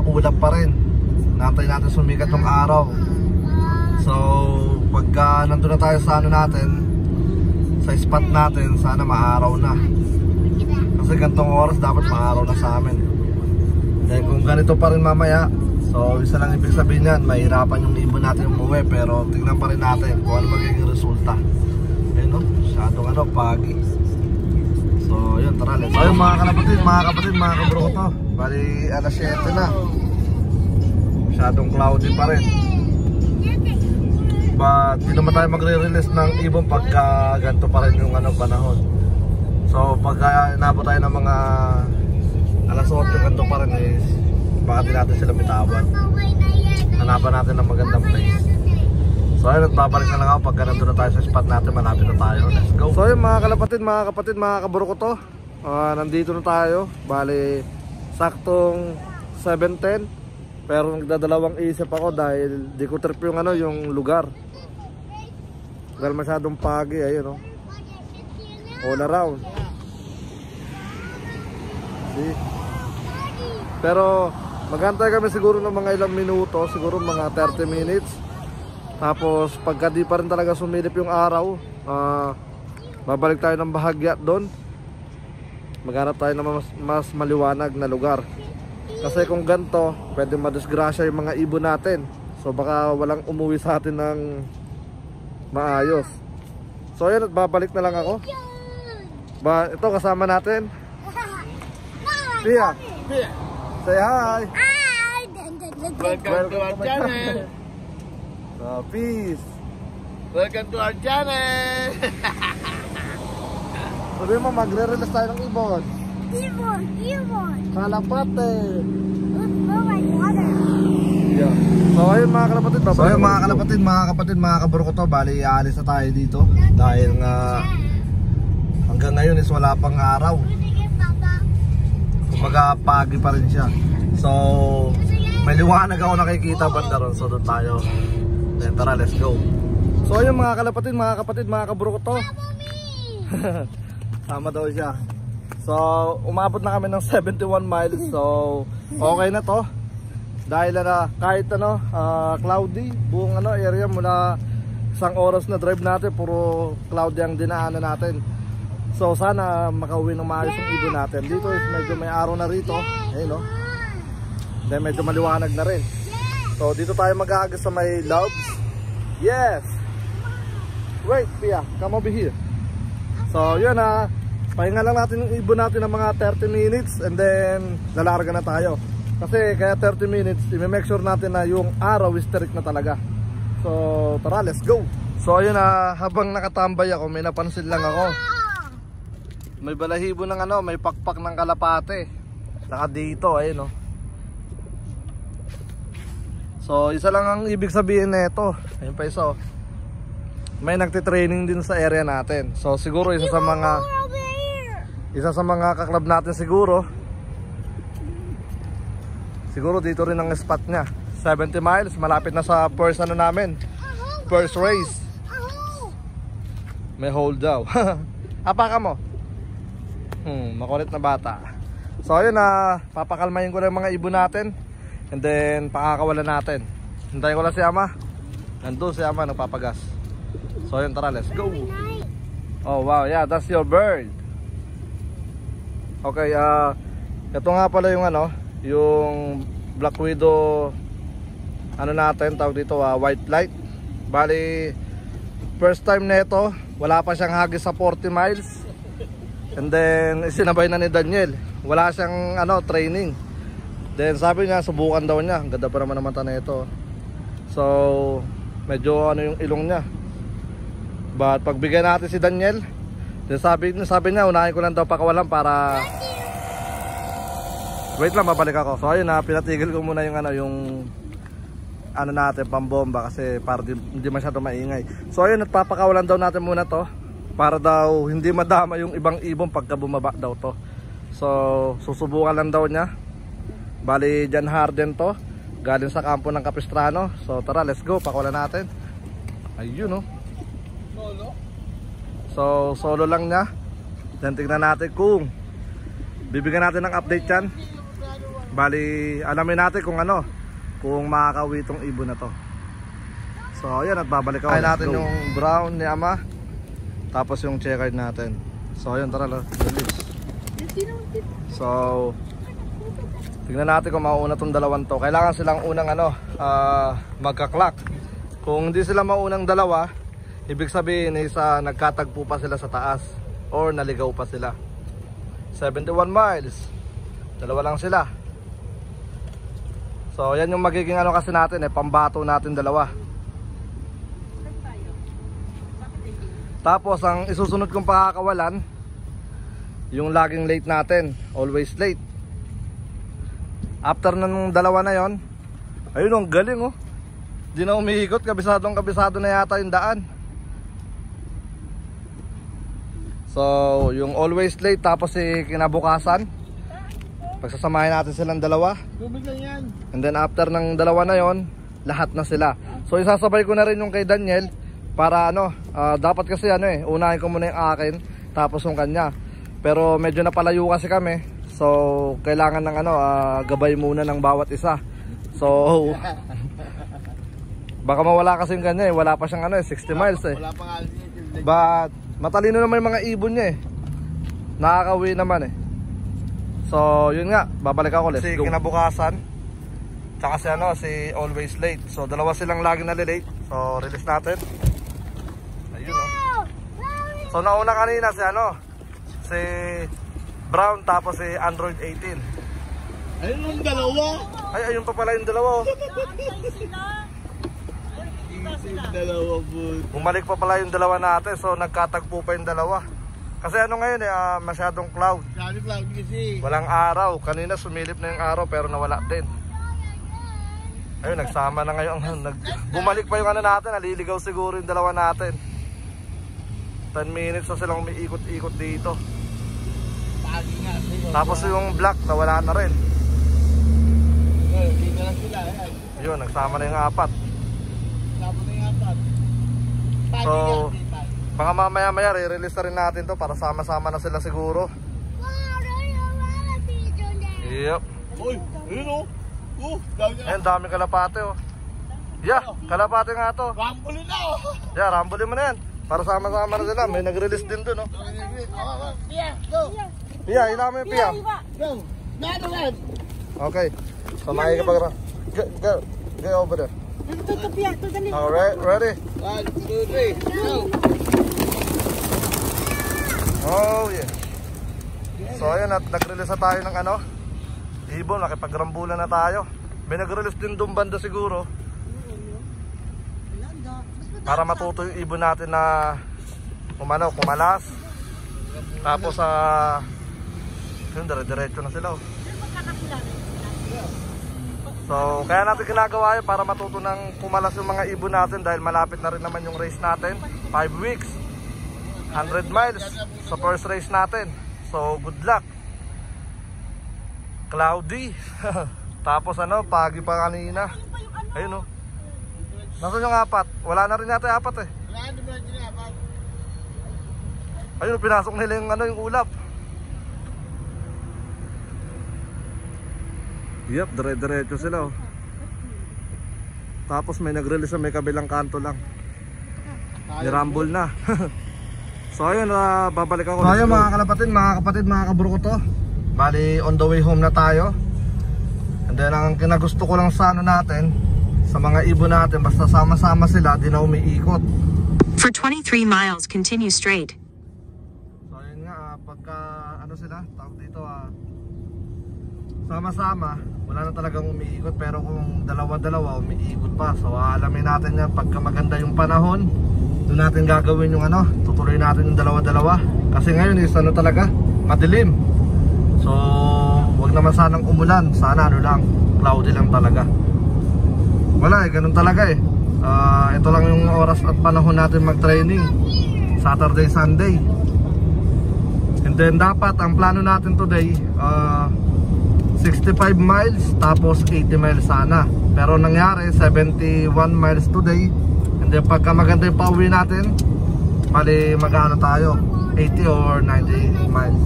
maulap pa rin. Nantay natin sumikat ng araw. So pagka nandun na tayo sa ano natin, sa spot natin, sana maaraw na. Kasi gantong oras dapat maaraw na sa amin. Then kung ganito pa rin mamaya, so isa lang ibig sabihin yan, mahirapan yung ibon natin umuwi pero tingnan pa rin natin kung ano magiging resulta. Ayun no, masyadong ano, pagi. So yun, tara let's. Ayun mga kalapatid, mga kapatid, mga kabro ko to. Bali alas 7 na. Masyadong cloudy pa rin. But di naman tayo magre-release ng ibon pagka ganito pa rin yung ano, panahon. So pagka inabot tayo ng mga alas 8 ganito pa rin is baka di natin sila bitawan. Hanapan natin ng magandang place. So ayun, nagbabalik na lang ako pagka nandun na tayo sa spot natin, malapit na tayo. Let's go! So ayun mga kalapatid, mga kapatid, mga kaburo ko to. Ah, nandito na tayo. Bali, saktong 7.10. Pero nagdadalawang isip ako dahil di ko trip yung ano, yung lugar. Dahil masyadong pagi, ayun oh. All around. See? Pero magantay kami siguro ng mga ilang minuto, siguro mga 30 minutes. Tapos pagka di pa rin talaga sumilip yung araw, ah, babalik tayo ng bahagya doon. Maghanap tayo ng mas, mas maliwanag na lugar. Kasi kung ganto, pwede madisgrasya yung mga ibon natin. So baka walang umuwi sa atin ng maayos. So ayun, at babalik na lang ako. Ba, ito kasama natin. Pia, say hi. Welcome to our channel. So, peace. Welcome to our channel. Sabi mo, magre-release tayo ng ibon. Evil, evil. Kalapate. Oh. Yeah. So ayun mga kalapatid, so ayun mga kalapatid, mga kapatid, mga kaburo ko to, bali aalis na tayo dito dahil nga hanggang ngayon is wala pang araw. Kumaga pagi pa rin siya. So may liwanag ako nakikita banda ron, so doon tayo. Then tara, let's go. So ayun mga kalapatid, mga kapatid, mga kaburo ko to. Tama daw siya. So, umabot na kami ng 71 miles. So, okay na to. Dahil na kahit ano, ah, cloudy, buong ano area mula isang oras na drive natin, puro cloudy ang dinaanan natin. So, sana makauwi ng maayos yung ibon natin. Dito is medyo may araw na rito. Ayun no. Then medyo maliwanag na rin. So, dito tayo mag sa may loves. Yes! Wait, Pia, come over here. So, yun ah. Pahinga lang natin yung ibon natin ng mga 30 minutes and then lalarga na tayo. Kasi kaya 30 minutes, i-make sure natin na yung araw is strict na talaga. So, tara, let's go. So, ayun na, habang nakatambay ako, may napansin lang ako. May balahibo ng ano, may pakpak ng kalapate. Naka dito, ayun oh. So, isa lang ang ibig sabihin nito. Ayun pa isa oh. May nagtitraining din sa area natin. So, siguro isa sa mga. Isa sa mga kaklab natin siguro. Siguro dito rin ang spot niya. 70 miles malapit na sa first ano namin. First race. May hold daw. Apaka mo. Hmm, makulit na bata. So ayun na papakalmahin ko lang mga ibon natin. And then pakakawalan natin. Hintayin ko lang si ama. Nandun si ama nagpapagas. So ayun tara let's go. Oh wow. Yeah that's your bird Okay, ah ito nga pala yung ano, yung Black Widow ano natin tawag dito, ah, white light. Bali first time nito, wala pa siyang hagis sa 40 miles. And then isinabay na ni Daniel. Wala siyang ano, training. Then sabi niya subukan daw niya. Ganda pa naman naman na ito. So medyo ano yung ilong niya. But pagbigyan natin si Daniel, sabi, sabi niya unahin ko lang daw pakawalan para Wait lang, babalik ako. So ayun na, pinatigil ko muna yung ano, yung ano natin pambomba kasi para di, hindi masyado maingay. So ayun, nagpapakawalan daw natin muna to para daw hindi madama yung ibang ibon pagka bumaba daw to. So susubukan lang daw niya. Bali Jan Harden to, galing sa kampo ng Capistrano. So tara, let's go, pakawalan natin. Ayun oh. So solo lang niya. Then tignan natin kung bibigyan natin ng update yan. Bali, alamin natin kung ano, kung makakawi itong ibon na to. So, ayan, at babalik ako. natin yung brown ni Ama. Tapos yung checkered natin. So, ayan, tara, release. So, tignan natin kung mauna tong dalawang to. Kailangan silang unang ano, ah, magka-clock. Kung hindi sila maunang dalawa, ibig sabihin is ah, nagkatagpo pa sila sa taas or naligaw pa sila. 71 miles. Dalawa lang sila. So, yan yung magiging ano kasi natin eh, pambato natin dalawa. Tapos, ang isusunod kong pakakawalan, yung laging late natin, always late. After ng dalawa na yon, ayun ang galing oh. Di na umiikot, kabisadong kabisado na yata yung daan. So, yung always late tapos si kinabukasan. Pagsasamahin natin silang dalawa. And then after ng dalawa na yon, lahat na sila. So isasabay ko na rin yung kay Daniel para ano, ah, dapat kasi ano eh, unahin ko muna yung akin tapos yung kanya. Pero medyo napalayo kasi kami. So kailangan ng ano, ah, gabay muna ng bawat isa. So baka mawala kasi yung kanya eh, wala pa siyang ano eh, 60 miles eh. Wala alis niya. But matalino naman yung mga ibon niya eh. Nakakawi naman eh. So, yun nga, babalik ako. Let's si go. kinabukasan. Tsaka si ano, si always late. So, dalawa silang lagi nalilate. So, release natin. Ayun oh. So, nauna kanina si ano, si Brown tapos si Android 18. Ayun yung dalawa. Ay, ayun pa pala yung dalawa oh. Dalawa po. Bumalik pa pala yung dalawa natin. So, nagkatagpo pa yung dalawa. Kasi ano ngayon eh, ah, masyadong cloud. Sabi lang kasi. Walang araw. Kanina sumilip na yung araw pero nawala din. Ayun, nagsama na ngayon. Nag, bumalik pa yung ano natin. Naliligaw siguro yung dalawa natin. 10 minutes na silang umiikot-ikot dito. Tapos yung black nawala na rin. Eh. Yun, nagsama na yung apat. Tapos na yung apat. Pagi So, nga, di ba? Baka mamaya maya re-release na rin natin to para sama-sama na sila siguro. Yep. Uy, ayun o. Oh, dami. Ayun, daming kalapate oh. Yeah, kalapate nga to. Rambulin na oh. Yeah, rambulin mo na yan. Para sama-sama na sila. May nag-release din dun oh. Yeah, go. Pia, ilama mo yung Pia. Go. Okay. So makikipag Go, go, go over there. Alright, ready? One, two, three, go. Oh yeah. So ayun at nag-release na tayo ng ano. Ibon, nakipagrambulan na tayo. May nag-release din doon banda siguro. Para matuto yung ibon natin na umano, kumalas. Tapos sa yun, dire-diretso na sila oh. So, kaya natin ginagawa yun para matuto ng kumalas yung mga ibon natin dahil malapit na rin naman yung race natin. 5 weeks. 100 miles sa first race natin. So, good luck. Cloudy. Tapos ano, pagi pa kanina. Ayun oh. Nasaan yung apat? Wala na rin yung apat eh. Ayun, pinasok nila yung ano, yung ulap. Yep, dire-diretso sila oh. Tapos may nag-release na may kabilang kanto lang. Nirambol na. so ayun, ah, babalik ako. So ayun mga kalapatid, mga kapatid, mga kaburo ko to. Bali, on the way home na tayo. And then ang kinagusto ko lang sa ano natin, sa mga ibon natin, basta sama-sama sila, di na umiikot. For 23 miles, continue straight. So ayun nga, ah, pagka ano sila, tawag dito ah, sama-sama, wala na talagang umiikot pero kung dalawa-dalawa umiikot pa. So alamin natin yan pagka maganda yung panahon, doon natin gagawin yung ano, tutuloy natin yung dalawa-dalawa. Kasi ngayon is ano talaga, madilim. So wag naman sanang umulan, sana ano lang, cloudy lang talaga. wala eh, ganun talaga eh. Ah, ito lang yung oras at panahon natin mag-training. Saturday, Sunday. And then dapat ang plano natin today, ah, 65 miles tapos 80 miles sana. Pero nangyari 71 miles today. And then pagka maganda yung pauwi natin, bali magano tayo, 80 or 90 miles.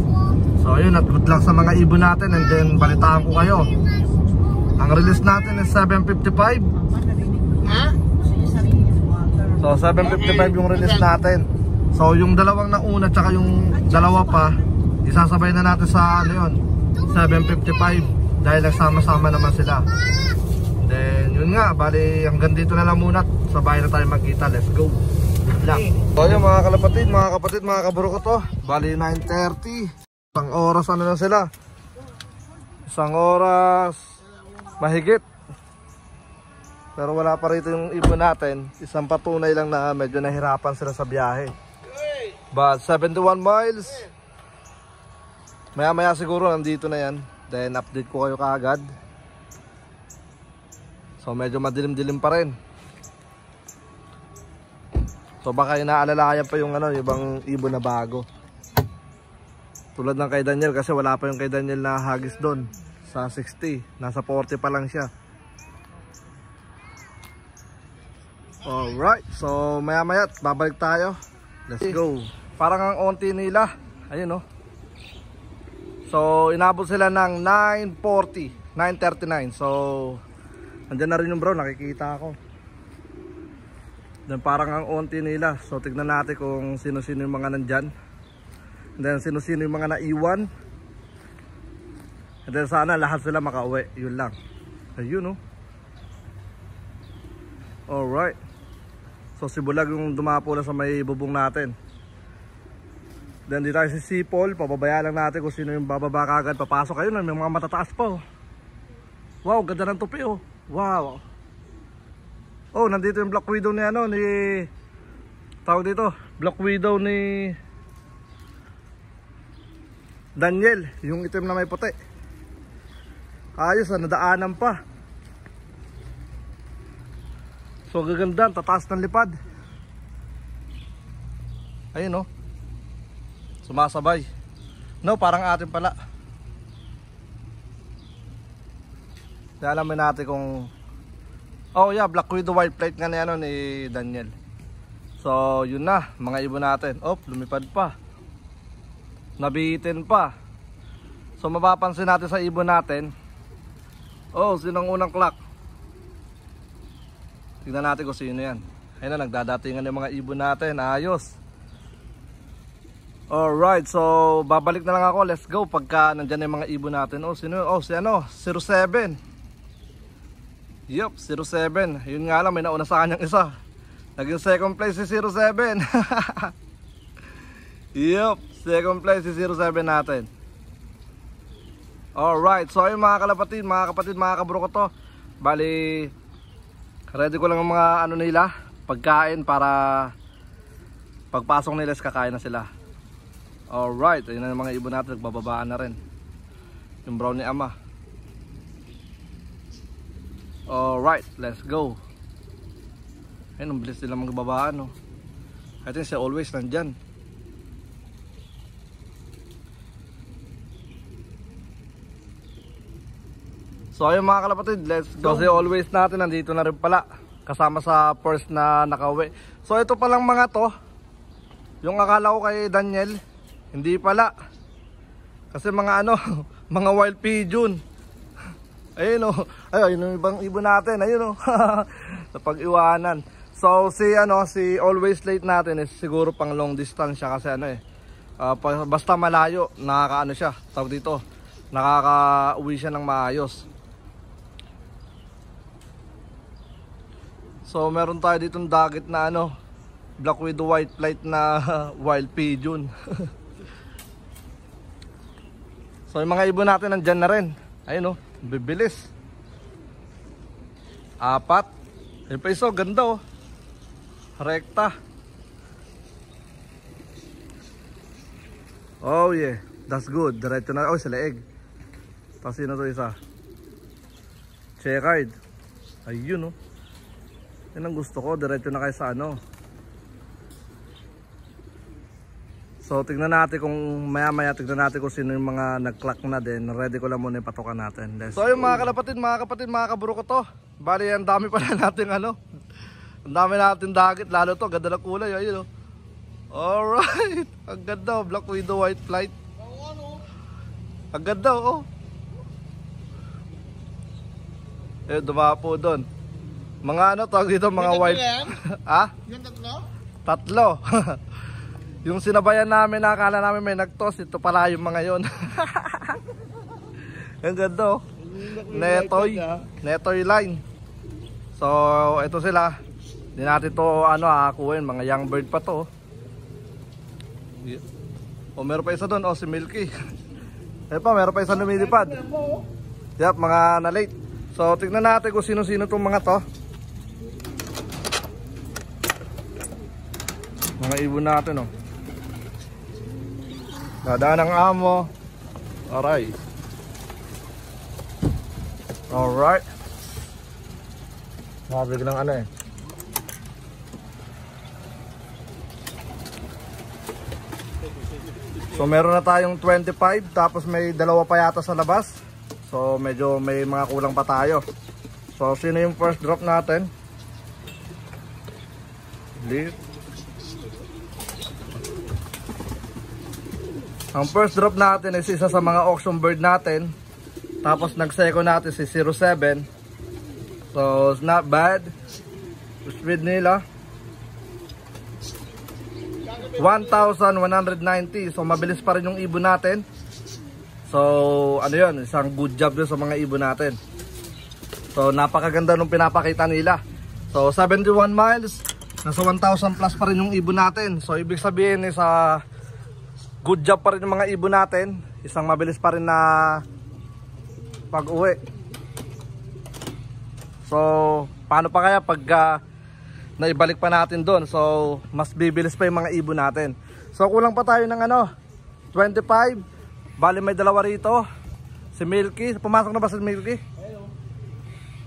So yun at good luck sa mga ibon natin and then balitaan ko kayo. Ang release natin is 755. So 755 yung release natin. So yung dalawang nauna tsaka yung dalawa pa, isasabay na natin sa ano yun, 755 dahil nagsama-sama naman sila. Then yun nga, bali hanggang dito na lang muna. Sa bahay na tayo magkita. Let's go. Good luck. So yun mga kalapatid, mga kapatid, mga kaburo ko to. Bali 9.30. Isang oras ano na sila. Isang oras mahigit. Pero wala pa rito yung ibon natin. Isang patunay lang na medyo nahirapan sila sa biyahe. But 71 miles. Maya maya siguro nandito na yan. Then update ko kayo kaagad. So medyo madilim-dilim pa rin. So baka inaalalayan pa yung ano, ibang ibon na bago. Tulad ng kay Daniel kasi wala pa yung kay Daniel na hagis doon sa 60. Nasa 40 pa lang siya. Alright, so maya maya babalik tayo. Let's go. Parang ang onti nila. Ayun oh. So inabot sila ng 940, 939. So andyan na rin yung bro, nakikita ako. Then parang ang onti nila. So tignan natin kung sino-sino yung mga nandyan. And then sino-sino yung mga naiwan. And then sana lahat sila makauwi. Yun lang. Ayun oh. Alright. So si Bulag yung dumapo na sa may bubong natin. Then dito tayo si Sipol. Pababaya lang natin kung sino yung bababa kagad. Papasok kayo na may mga matataas pa oh. Wow, ganda ng tupi oh. Wow. Oh, nandito yung Black Widow ni ano ni tawag dito, Black Widow ni Daniel, yung itim na may puti. Ayos, ah, nadaanan pa. So gaganda, tataas ng lipad. Ayun oh. Sumasabay. No, parang atin pala. Kaya alamin natin kung Oh yeah, Black Widow white plate nga na ni Daniel. So, yun na, mga ibon natin. Oh, lumipad pa. Nabitin pa. So, mapapansin natin sa ibon natin. Oh, sinong unang clock? Tignan natin kung sino yan. Ayun na, nagdadatingan yung mga ibon natin. Ayos. Alright, so babalik na lang ako. Let's go pagka nandyan yung mga ibon natin. Oh, sino? Oh, si ano? 07. Yup, 07. Yun nga lang, may nauna sa kanyang isa. Naging second place si 07. yup, second place si 07 natin. Alright, so ayun mga kalapatid, mga kapatid, mga kabro ko to. Bali, ready ko lang ang mga ano nila, pagkain para pagpasok nila kakain na sila. Alright, ayun na yung mga ibon natin, nagbababaan na rin. Yung brown ni ama. Alright, let's go. Ayun, ang bilis nila magbabaan, no. I think siya always nandyan. So ayun mga kalapatid, let's go. Kasi always natin nandito na rin pala. Kasama sa first na nakauwi. So ito palang mga to. Yung akala ko kay Daniel, hindi pala. Kasi mga ano, mga wild pigeon. Ayun oh. Ayun yung ibang ibon natin. Ayun oh. Sa pag-iwanan. So si ano, si always late natin is siguro pang long distance siya kasi ano eh. pa- basta malayo, nakakaano siya, tawag dito. Nakaka-uwi siya ng maayos. So meron tayo ditong dagit na ano, black widow white flight na wild pigeon. So yung mga ibon natin nandyan na rin. Ayun oh, bibilis. Apat. Yung pa isa, ganda oh. Rekta. Oh yeah, that's good. Diretso na. Oh, sa leeg. Tapos sino to isa? Checkered. Ayun oh. Yan ang gusto ko, diretso na kayo sa ano. So tignan natin kung maya maya tignan natin kung sino yung mga nag-clock na din. Ready ko lang muna yung patokan natin. Let's so yung mga kalapatid, mga kapatid, mga kaburo ko to. Bali ang dami pala natin ano. Ang dami natin dagit, lalo to, ganda ng kulay, ayun oh. Alright, ang ganda oh, Black Widow White Flight. Ang ganda oh. Eh, dumapo doon. Mga ano tawag dito, mga white. tatlo yan? ha? Yung tatlo? Tatlo. Yung sinabayan namin, nakakala namin may nagtos, ito pala yung mga yon. Ang ganda oh. Netoy. Netoy line. So, ito sila. Hindi natin to ano hakuin, mga young bird pa to. O meron pa isa doon, oh si Milky. Eh pa, meron pa isa lumilipad. Yep, mga na late. So, tignan natin kung sino-sino tong mga to. Mga ibon natin oh. Dadaan ng amo. Alright. Alright. Mabig ng ano eh. So meron na tayong 25 tapos may dalawa pa yata sa labas. So medyo may mga kulang pa tayo. So sino yung first drop natin? Lead. Ang first drop natin is isa sa mga auction bird natin. Tapos nag-second natin si 07. So it's not bad. Speed nila. 1,190. So mabilis pa rin yung ibon natin. So ano yun, isang good job yun sa mga ibon natin. So napakaganda nung pinapakita nila. So 71 miles, nasa 1,000 plus pa rin yung ibon natin. So ibig sabihin is uh, good job pa rin mga ibon natin. Isang mabilis pa rin na pag-uwi. So paano pa kaya pag uh, na ibalik pa natin doon. So, mas bibilis pa yung mga ibon natin. So, kulang pa tayo ng ano, 25. Bali may dalawa rito. Si Milky. Pumasok na ba si Milky?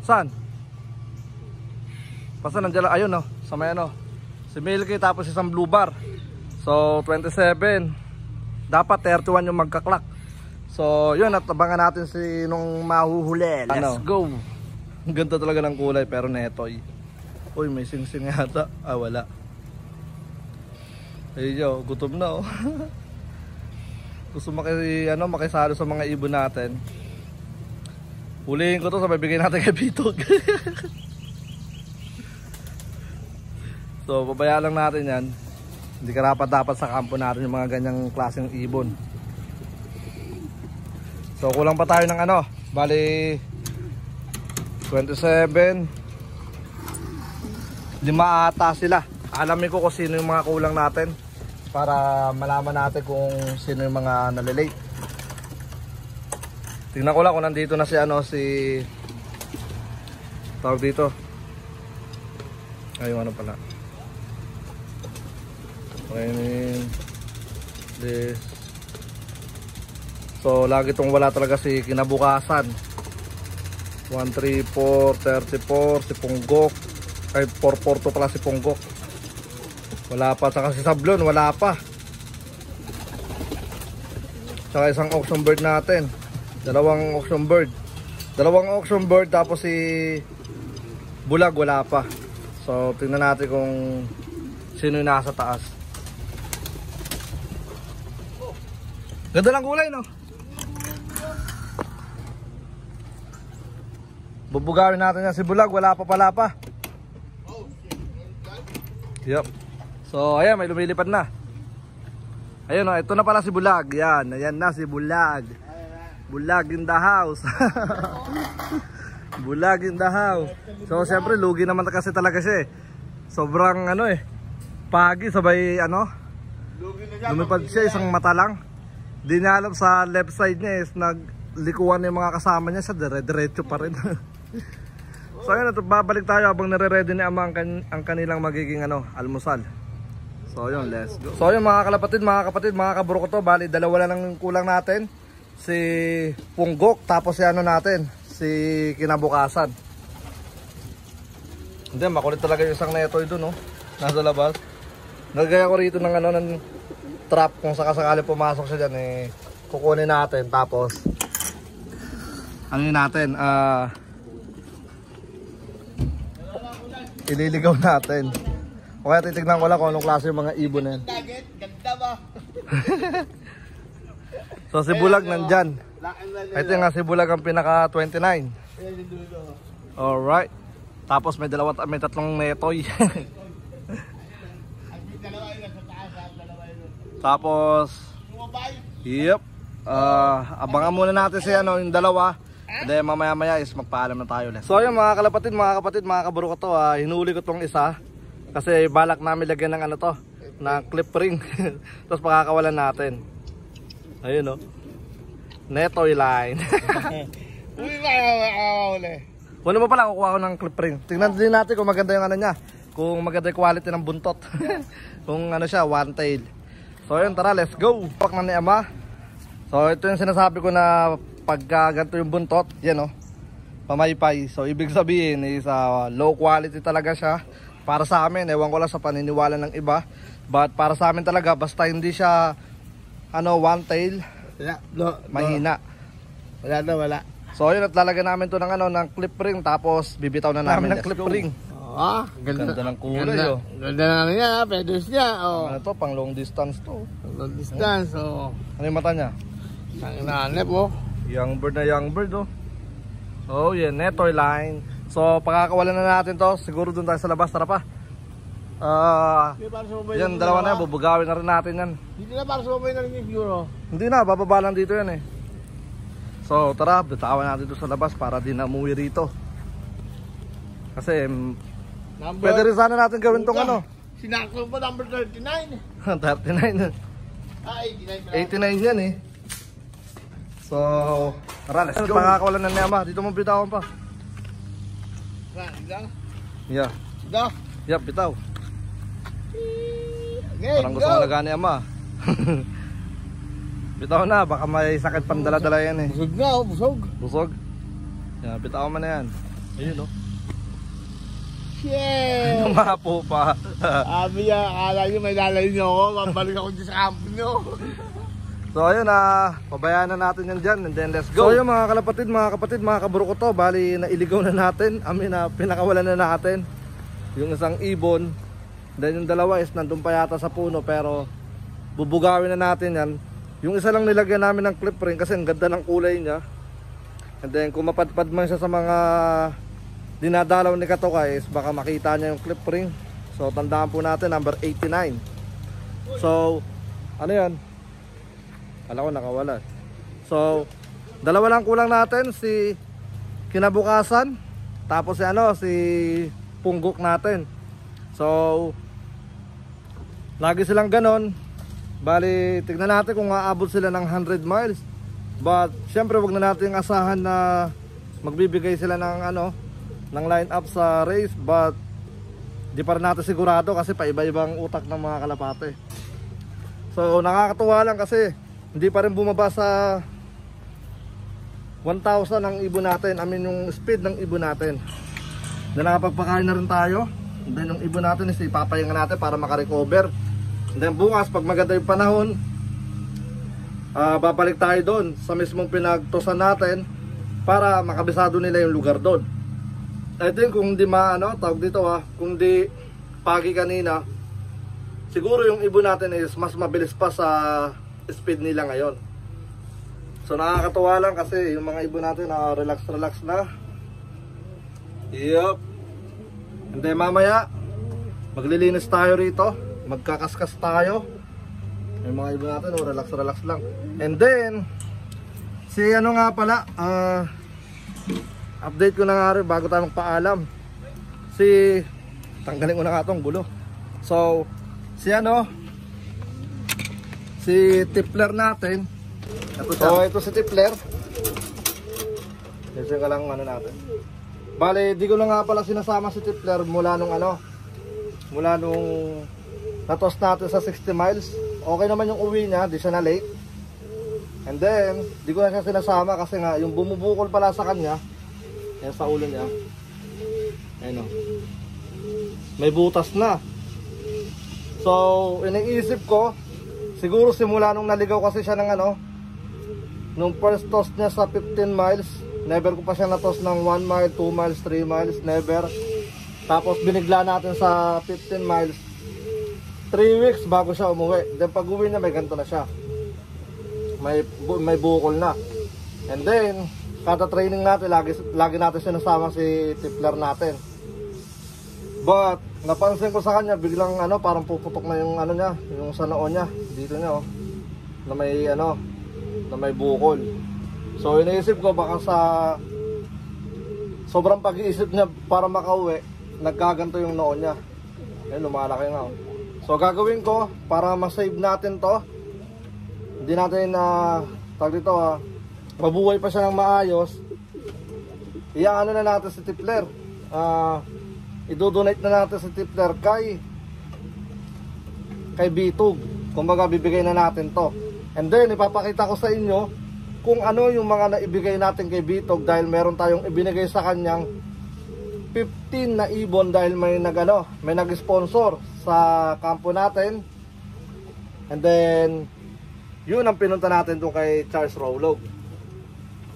Saan? Basta nandiyan. Ayun no. Sa may ano. Si Milky tapos isang blue bar. So, 27. Dapat 31 yung magkaklak. So, yun. At abangan natin si nung mahuhuli. Let's go. Ang ganda talaga ng kulay pero netoy. Uy, may sing-sing yata. Ah, wala. Ayun, gutom na oh. Gusto maki, ano, makisalo sa mga ibon natin. Hulihin ko to sa bibigay natin kay Bitog. so, babaya lang natin yan. Hindi karapat dapat sa kampo natin yung mga ganyang klaseng ibon. So, kulang pa tayo ng ano. Bali, 27 lima ata sila alamin ko kung sino yung mga kulang natin para malaman natin kung sino yung mga nalilate tingnan ko lang kung nandito na si ano si tawag dito ayun ano pala training this. So lagi tong wala talaga si kinabukasan. 134 34 si Punggok. Ay 442 pala si Ponggok wala pa. Saka si Sablon wala pa. Saka isang auction bird natin. Dalawang auction bird. Dalawang auction bird tapos si Bulag wala pa. So tingnan natin kung sino yung nasa taas ganda ng kulay no bubugawin natin yan si Bulag wala pa pala pa Yup. So, ayan, may lumilipad na. Ayun, oh, ito na pala si Bulag. Yan, ayan na si Bulag. Bulag in the house. Bulag in the house. So, siyempre, lugi naman kasi talaga siya eh. Sobrang, ano eh, pagi, sabay, ano, lumipad siya, isang mata lang. Di niya alam sa left side niya is naglikuan yung mga kasama niya sa dire-diretso pa rin. So ayun, ito, babalik tayo habang nare-ready ni Ama ang, kan ang kanilang magiging ano, almusal. So ayun, let's go. So ayun mga kalapatid, mga kapatid, mga kaburo ko to, bali dalawa lang ang kulang natin. Si Punggok, tapos si ano natin, si Kinabukasan. Hindi, makulit talaga yung isang netoy doon, no? Nasa labas. Nagaya ko rito ng ano, ng trap kung sakasakali pumasok siya dyan, eh, kukunin natin. Tapos, ano yun natin, ah, ililigaw natin. O kaya titignan ko lang kung anong klase yung mga ibon na yan. Ganda ba? So, si Bulag nandyan. Na Ito nga si Bulag ang pinaka 29. Ayan yung dulo. Alright. Tapos may dalawa, may tatlong netoy. Ang dalawa yun nasa taas at dalawa yun. Tapos, yep. Ah, abangan muna natin si ano, yung dalawa. Then mamaya maya is magpaalam na tayo ulit. So ayun mga kalapatid, mga kapatid, mga kaburo ko to, ah, hinuli ko tong isa. Kasi balak namin lagyan ng ano to, na clip ring. Tapos pakakawalan natin. Ayun oh. Netoy line. Uy, makakawala. Wala mo pala kukuha ko ng clip ring. Tingnan din natin kung maganda yung ano niya. Kung maganda yung quality ng buntot. kung ano siya, one tail. So yun, tara, let's go. Pak na ni Ama. So ito yung sinasabi ko na pagka ganito yung buntot, yan oh. Pamaypay. So ibig sabihin is uh, low quality talaga siya. Para sa amin, ewan ko lang sa paniniwala ng iba. But para sa amin talaga, basta hindi siya ano, one tail, Wala. No, mahina. Wala na, wala. So yun at lalagyan namin to ng ano ng clip ring tapos bibitaw na namin ng clip ring. Ah, ganda. Ganda ng kulay Ganda, oh. ganda na ano niya, pedos niya. Oh. Ano to pang long distance to. Long distance, oh. Ano yung mata niya? Ang nanep, oh. Young bird na young bird oh. Oh yeah, netoy line. So pakakawalan na natin to. Siguro doon tayo sa labas. Tara pa. Ah, sumabay yan dalawa na yan. Bubugawin na rin natin yan. Hindi na para sumabay ng siguro. Hindi na, bababa lang dito yan eh. So tara, bitawan natin dito sa labas para di na umuwi rito. Kasi mm, Number, pwede rin sana natin gawin tong ano. Sinaklo pa number 39. 39. Ah, 89 pala. 89 yan eh. So, tara, let's go. Pakakawalan na. Dito mo bitawan pa. Lang. Yeah. Go. Yep, bitaw. Okay, Parang gusto mo na ni Ama. bitaw na, baka may sakit pang dala-dala yan eh. Busog na, oh, busog. Busog. Yeah, bitaw mo na yan. Ayun oh. Shit! Tumapo pa. Sabi niya, akala niyo may lalay niyo ako, mabalik ako dyan sa camp niyo. so ayun ah, pabayaan na natin yan dyan and then let's go. So ayun mga kalapatid, mga kapatid, mga kaburo ko to. Bali, nailigaw na natin. Amin na, pinakawalan na natin. Yung isang ibon. Then yung dalawa is nandun pa yata sa puno pero bubugawin na natin yan. Yung isa lang nilagyan namin ng clip ring kasi ang ganda ng kulay niya. And then kung mapadpad man siya sa mga dinadalaw ni Katokay is baka makita niya yung clip ring. So tandaan po natin number 89. So ano yan? Kala ko nakawala. So dalawa lang kulang natin si kinabukasan tapos si ano si punggok natin. So lagi silang ganon. Bali tignan natin kung aabot sila ng 100 miles. But syempre wag na natin asahan na magbibigay sila ng ano ng line up sa race but di pa rin natin sigurado kasi paiba-ibang utak ng mga kalapate. So nakakatuwa lang kasi hindi pa rin bumaba sa 1,000 ang ibon natin. I mean yung speed ng ibon natin. Na nakapagpakain na rin tayo. Then yung ibon natin is ipapahinga natin para makarecover. And then bukas pag maganda yung panahon, ah, babalik tayo doon sa mismong pinagtosan natin para makabisado nila yung lugar doon. I think kung di maano, tawag dito ha, kung di pagi kanina, siguro yung ibon natin is mas mabilis pa sa speed nila ngayon. So nakakatuwa lang kasi yung mga ibon natin na relax relax na. Yup. And then mamaya, maglilinis tayo rito, magkakaskas tayo. Yung mga ibon natin, oh, relax relax lang. And then, si ano nga pala, ah, update ko na nga rin bago tayo magpaalam. Si tanggalin ko na nga itong gulo. So si ano? Si tipler natin. Ito so ito si tipler. Kasi ka lang ano natin. Bale di ko na nga pala sinasama si tipler mula nung ano mula nung natos natin sa 60 miles. Okay naman yung uwi niya di siya na late. And then di ko na siya sinasama kasi nga yung bumubukol pala sa kanya yan sa ulo niya. Ayun o. may butas na. So, iniisip ko, siguro simula nung naligaw kasi siya ng ano, nung first toss niya sa 15 miles, never ko pa siya na-toss ng 1 mile, 2 miles, 3 miles, never. Tapos binigla natin sa 15 miles, 3 weeks bago siya umuwi. Then pag uwi niya, may ganito na siya. May, may bukol na. And then, kada training natin, lagi, lagi natin sinasama si tipler natin. But, napansin ko sa kanya, biglang ano, parang puputok na yung ano niya, yung sa noo niya, dito niya oh, na may ano, na may bukol. So, iniisip ko baka sa sobrang pag-iisip niya para makauwi, nagkaganto yung noo niya. Ayun, lumalaki nga oh. So, gagawin ko para ma-save natin to. Hindi natin na, tag dito ah, mabuhay pa siya ng maayos. Iyaano na natin si Tipler. Ah, idodonate na natin si Tipler kay kay Bitug. Kumbaga bibigay na natin to. And then ipapakita ko sa inyo kung ano yung mga naibigay natin kay Bitog dahil meron tayong ibinigay sa kanyang 15 na ibon dahil may nagano, may nag-sponsor sa kampo natin. And then yun ang pinunta natin doon kay Charles Rowlog.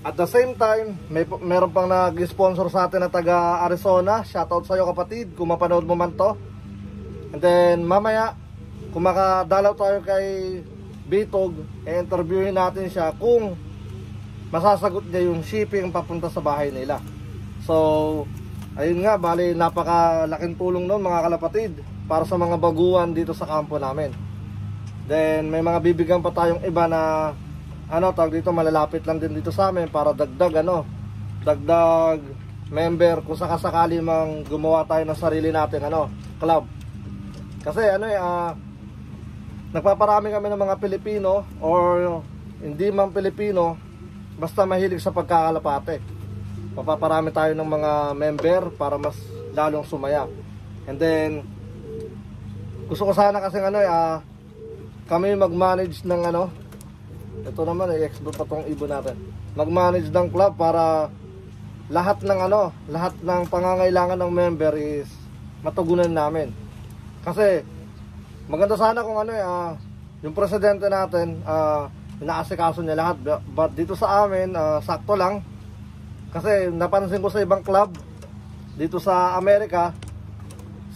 At the same time, may meron pang nag-sponsor sa atin na taga Arizona. Shoutout sa iyo kapatid kung mapanood mo man to. And then mamaya, kung makadalaw tayo kay Bitog, i-interviewin natin siya kung masasagot niya yung shipping papunta sa bahay nila. So, ayun nga, bali napakalaking tulong noon mga kalapatid para sa mga baguhan dito sa kampo namin. Then may mga bibigyan pa tayong iba na ano tawag dito malalapit lang din dito sa amin para dagdag ano dagdag member kung sakasakali mang gumawa tayo ng sarili natin ano club. Kasi ano eh ah, nagpaparami kami ng mga Pilipino or hindi man Pilipino basta mahilig sa pagkakalapate. Papaparami tayo ng mga member para mas lalong sumaya. And then gusto ko sana kasi ano eh ah, kami mag-manage ng ano ito naman expert pa tong ibon natin. Mag-manage ng club para lahat ng ano lahat ng pangangailangan ng member is matugunan namin. Kasi maganda sana kung ano eh ah, yung presidente natin ah, inaasikaso niya lahat. But- dito sa amin ah, sakto lang. Kasi napansin ko sa ibang club dito sa Amerika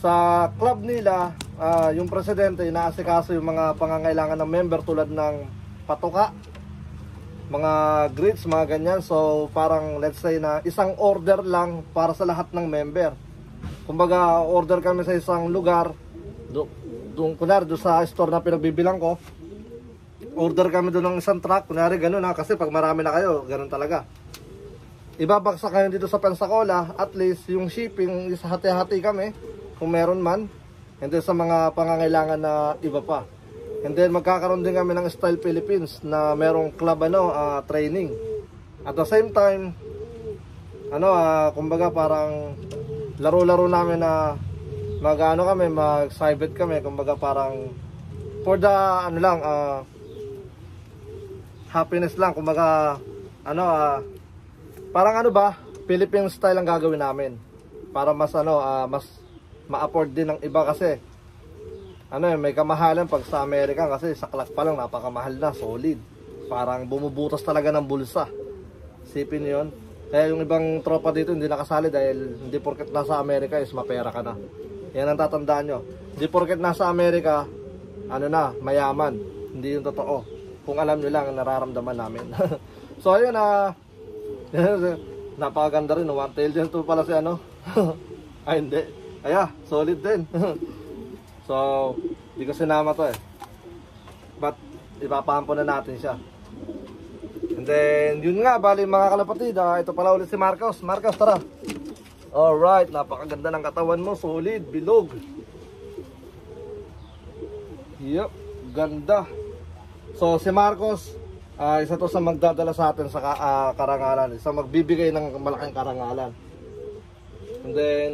sa club nila, ah, yung presidente inaasikaso yung mga pangangailangan ng member tulad ng patoka, mga grits, mga ganyan. So, parang let's say na isang order lang para sa lahat ng member. Kumbaga, order kami sa isang lugar, do, doon, kunwari, doon sa store na pinagbibilang ko, order kami doon ng isang truck, kunwari ganun ha, kasi pag marami na kayo, ganun talaga. Ibabagsak kayo dito sa Pensacola, at least yung shipping, is hati-hati kami, kung meron man, and then sa mga pangangailangan na iba pa. And then magkakaroon din kami ng Style Philippines na merong club ano, ah, training. At the same time, ano, ah, kumbaga parang laro-laro namin na mag ano kami, mag side kami, kumbaga parang for the ano lang, ah, happiness lang, kumbaga ano, ah, parang ano ba, Philippine style ang gagawin namin. Para mas ano, ah, mas ma-afford din ng iba kasi ano eh, may kamahalan pag sa Amerika kasi sa clock pa lang napakamahal na, solid. Parang bumubutas talaga ng bulsa. Sipin yun. Kaya yung ibang tropa dito hindi nakasali dahil hindi porket nasa Amerika is mapera ka na. Yan ang tatandaan nyo. Hindi porket nasa Amerika, ano na, mayaman. Hindi yung totoo. Kung alam nyo lang ang nararamdaman namin. so ayun na, napakaganda rin. One tail din to pala si ano. Ay hindi. Aya, solid din. So, di ko sinama to eh. But, ipapampo na natin siya. And then, yun nga, bali mga kalapatid, ah, ito pala ulit si Marcos. Marcos, tara. Alright, napakaganda ng katawan mo, solid, bilog. Yup, ganda. So, si Marcos, ah, isa to sa magdadala sa atin sa ah, karangalan. Isa magbibigay ng malaking karangalan. And then,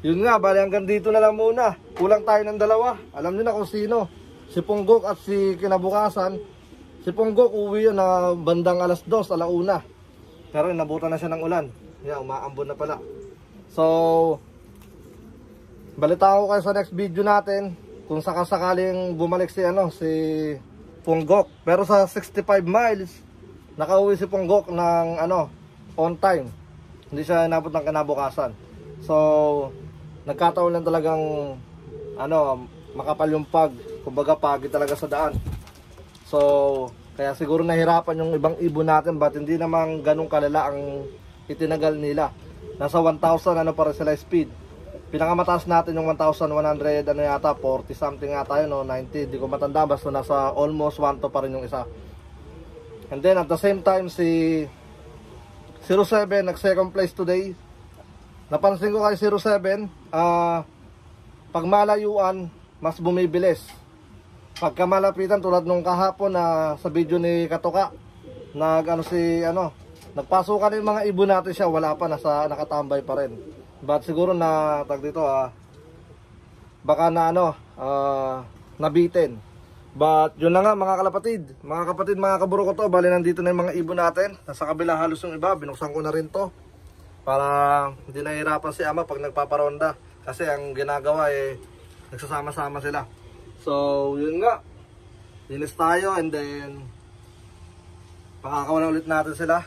yun nga, bali hanggang dito na lang muna. Kulang tayo ng dalawa. Alam niyo na kung sino. Si Punggok at si Kinabukasan. Si Punggok uwi yun na bandang alas dos, alauna. Pero nabutan na siya ng ulan. Yan, umaambon na pala. So, balita ko kayo sa next video natin kung sakasakaling bumalik si ano si Punggok. Pero sa 65 miles, nakauwi si Punggok ng ano on time. Hindi siya inabot ng kinabukasan. So, nagkataon lang talagang ano, makapal yung pag, kumbaga pagi talaga sa daan. So, kaya siguro nahirapan yung ibang ibon natin but hindi naman ganun kalala ang itinagal nila. Nasa 1,000 ano para sila speed. Pinakamataas natin yung 1,100 ano yata, 40 something yata yun, no? 90, di ko matanda, basta nasa almost 1 to pa rin yung isa. And then at the same time si 07 nag second place today. Napansin ko kay 07, ah pag malayuan, mas bumibilis. Pagka malapitan tulad nung kahapon na sa video ni Katoka, nag ano si ano, nagpasukan yung mga ibon natin siya, wala pa nasa nakatambay pa rin. But siguro na tag dito ah baka na ano, ah nabitin. But yun na nga mga kalapatid, mga kapatid, mga kaburo ko to, bali nandito na yung mga ibon natin. Nasa kabila halos yung iba, binuksan ko na rin to. Para hindi nahihirapan si ama pag nagpaparonda. Kasi ang ginagawa eh, nagsasama-sama sila. So, yun nga. Linis tayo and then pakakawalan ulit natin sila.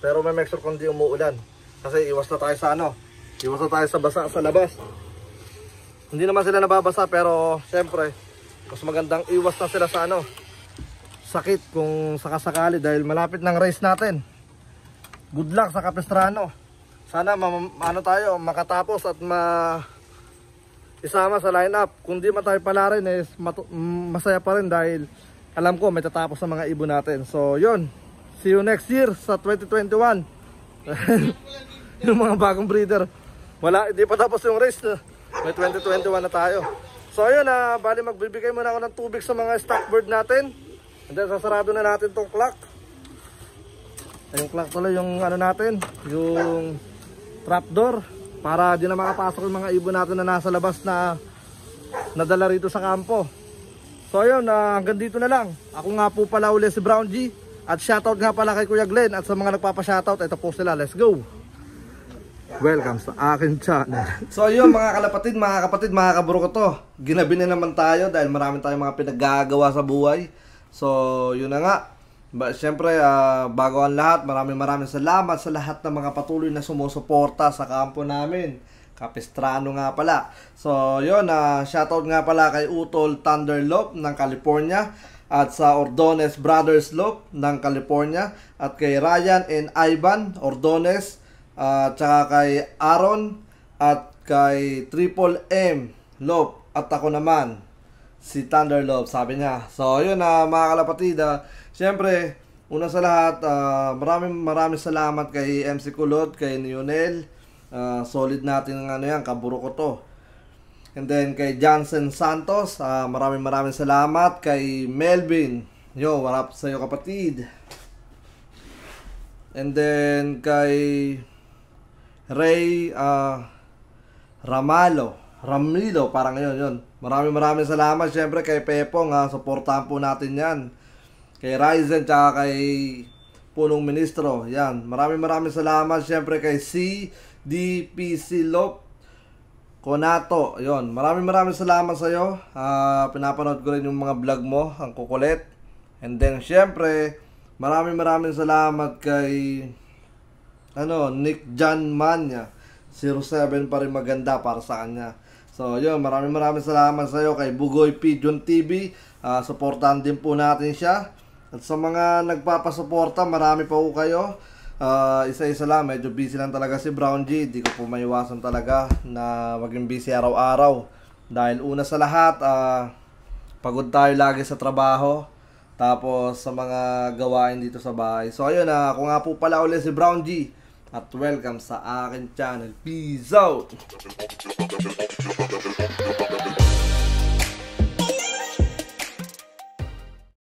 Pero may make sure kung di umuulan. Kasi iwas na tayo sa ano, iwas na tayo sa basa sa labas. Hindi naman sila nababasa pero syempre, mas magandang iwas na sila sa ano, sakit kung sakasakali dahil malapit ng race natin. Good luck sa Capistrano. Sana ano tayo, makatapos at ma isama sa lineup. Kung di man tayo pala rin, matu- mm, masaya pa rin dahil alam ko may tatapos sa mga ibon natin. So, yun. See you next year sa 2021. yung mga bagong breeder. Wala, hindi pa tapos yung race. May 2021 na tayo. So, ayun na, bali magbibigay muna ako ng tubig sa mga stock bird natin. And then, sasarado na natin tong clock. Yung clock tuloy yung ano natin, yung trapdoor para di na makapasok yung mga ibon natin na nasa labas na nadala rito sa kampo. So ayun, ah, hanggang dito na lang. Ako nga po pala uli si Brown G at shoutout nga pala kay Kuya Glenn at sa mga nagpapa-shoutout, ito po sila. Let's go! Welcome sa akin channel. So yun mga kalapatid, mga kapatid, mga kaburo ko to. Ginabi na naman tayo dahil marami tayong mga pinaggagawa sa buhay. So yun na nga. Ba, Siyempre, ah, bago ang lahat, maraming maraming salamat sa lahat ng mga patuloy na sumusuporta sa kampo namin. Capistrano nga pala. So, yun, ah, shoutout nga pala kay Utol Thunderlope ng California at sa Ordones Brothers Lope ng California at kay Ryan and Ivan Ordones at saka kay Aaron at kay Triple M Lope at ako naman si Thunder Love, sabi niya. So, yun na mga kalapatid. ah, Siyempre, una sa lahat, ah, maraming maraming salamat kay MC Kulot, kay Lionel. Ah, solid natin ng ano yan, kaburo ko to. And then kay Johnson Santos, ah, maraming maraming salamat. Kay Melvin, yo, warap sa iyo kapatid. And then kay Ray ah, Ramalo. Ramilo, parang yun, yun. Maraming maraming salamat syempre kay Pepong, ha. Supportahan po natin yan. Kay Ryzen, tsaka kay Punong Ministro. Yan. Maraming maraming salamat syempre kay CDPC Lop Konato. Yon. Maraming maraming salamat sa iyo. Ah, pinapanood ko rin yung mga vlog mo, ang kukulit. And then syempre, maraming maraming salamat kay ano, Nick John Manya. 07 pa rin maganda para sa kanya. So, yun, maraming maraming salamat sa iyo kay Bugoy Pigeon TV. Ah, suportahan din po natin siya. At sa mga nagpapasuporta, marami pa po kayo. Ah, isa-isa lang, medyo busy lang talaga si Brown G. Di ko po maiwasan talaga na maging busy araw-araw. Dahil una sa lahat, ah, pagod tayo lagi sa trabaho. Tapos sa mga gawain dito sa bahay. So ayun na, ako nga po pala ulit si Brown G. At welcome sa akin channel. Peace out!